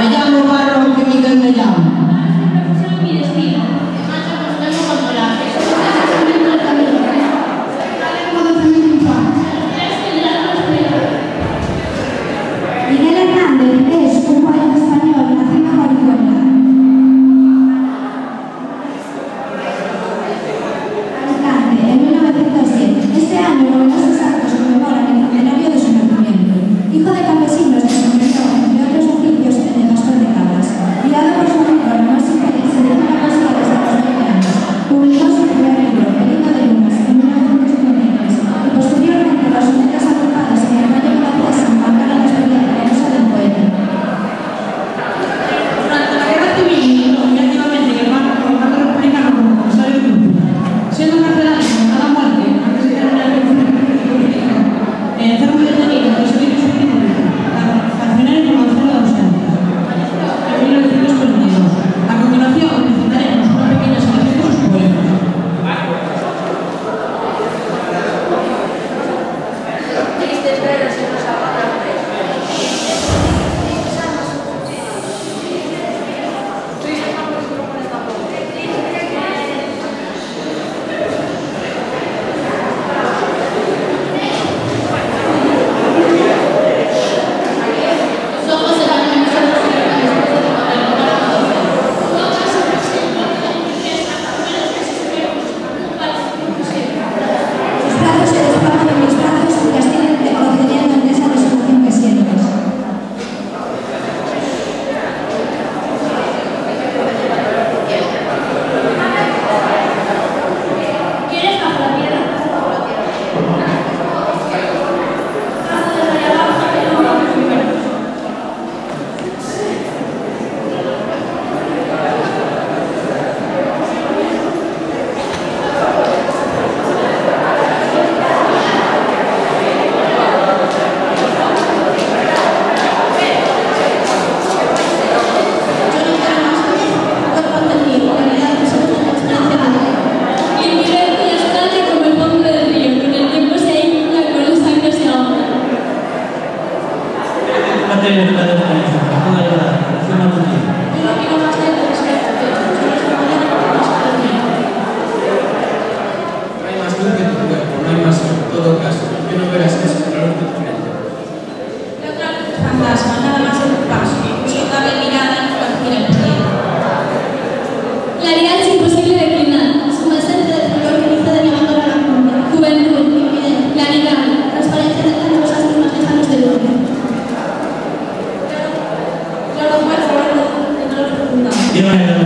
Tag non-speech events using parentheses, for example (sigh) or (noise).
Ayaw mo para ang pinigang na yan. Até (laughs) Gracias.